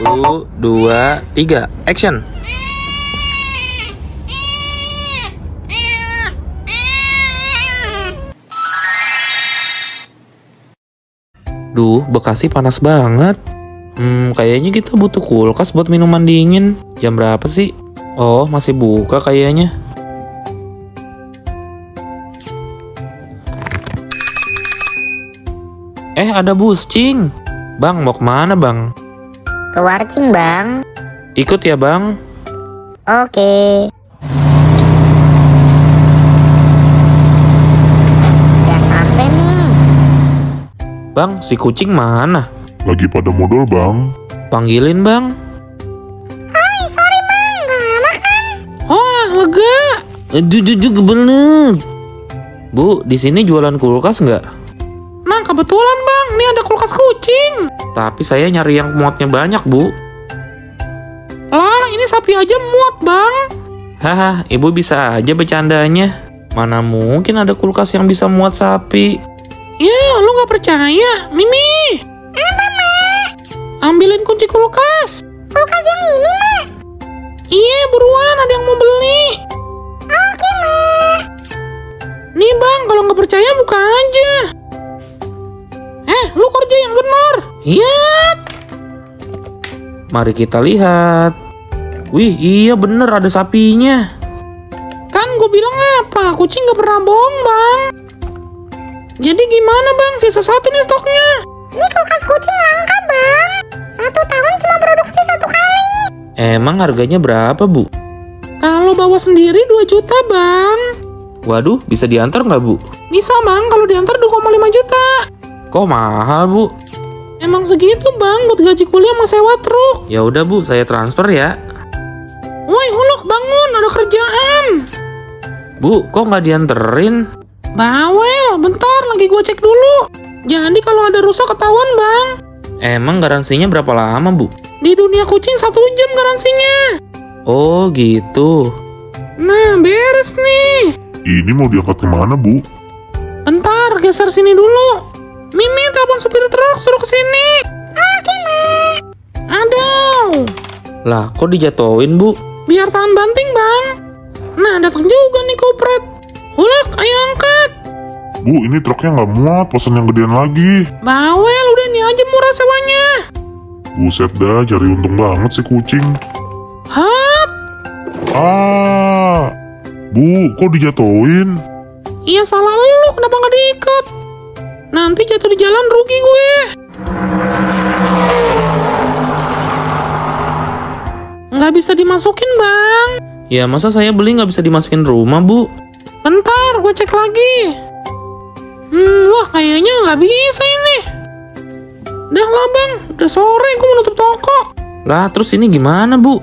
Satu, dua, tiga, action. Duh, Bekasi panas banget. Hmm, kayaknya kita butuh kulkas buat minuman dingin. Jam berapa sih? Oh, masih buka kayaknya. Eh, ada buscing. Bang, mau ke mana bang? Ke warcing bang. Ikut ya bang. Oke. Udah sampai nih. Bang, si kucing mana? Lagi pada modal bang. Panggilin bang. Hai, sorry bang, gak lama kan? Oh, lega. Aduh, jujur kebelet. Bu, di sini jualan kulkas nggak? Nah, kebetulan bang, ini ada kulkas kucing. Tapi saya nyari yang muatnya banyak, bu. Lah, ini sapi aja muat, bang. Haha, ibu bisa aja bercandanya. Mana mungkin ada kulkas yang bisa muat sapi? Ya, lu nggak percaya, Mimi? Apa mak? Ambilin kunci kulkas. Kulkas yang ini mak? Iya, buruan, ada yang mau beli. Oke mak. Nih bang, kalau nggak percaya buka aja. Iya. Mari kita lihat. Wih, iya bener ada sapinya. Kan gue bilang apa, kucing nggak pernah bohong bang. Jadi gimana bang, sisa satu nih stoknya. Ini kulkas kucing langka bang. Satu tahun cuma produksi satu kali. Emang harganya berapa bu? Kalau bawa sendiri 2 juta bang. Waduh, bisa diantar nggak bu? Bisa bang, kalau diantar 2,5 juta. Kok mahal bu? Emang segitu bang buat gaji kuliah sama sewa truk. Ya udah bu, saya transfer ya. Woi Huluk bangun, ada kerjaan. Bu, kok nggak dianterin? Bawel, bentar lagi gue cek dulu. Jadi kalau ada rusak ketahuan bang. Emang garansinya berapa lama bu? Di dunia kucing satu jam garansinya. Oh gitu. Nah beres nih. Ini mau diangkat ke mana bu? Bentar, geser sini dulu. Mimi telepon supir truk suruh ke sini. Oke mak. Aduh. Lah, kok dijatuhin, Bu? Biar tahan banting, Bang. Nah, datang juga nih kupret. Hulak, ayo angkat. Bu ini truknya nggak muat, pesan yang gedean lagi. Bawel, udah nih aja murah sewanya. Buset dah, cari untung banget si kucing. Hap. Ah, bu kok dijatuhin? Iya salah lu, kenapa nggak diikat? Nanti jatuh di jalan rugi gue. Nggak bisa dimasukin, Bang. Ya, masa saya beli nggak bisa dimasukin rumah, Bu? Bentar, gue cek lagi. Hmm, wah kayaknya nggak bisa ini. Dah lah, Bang. Udah sore, gue mau nutup toko. Lah, terus ini gimana, Bu?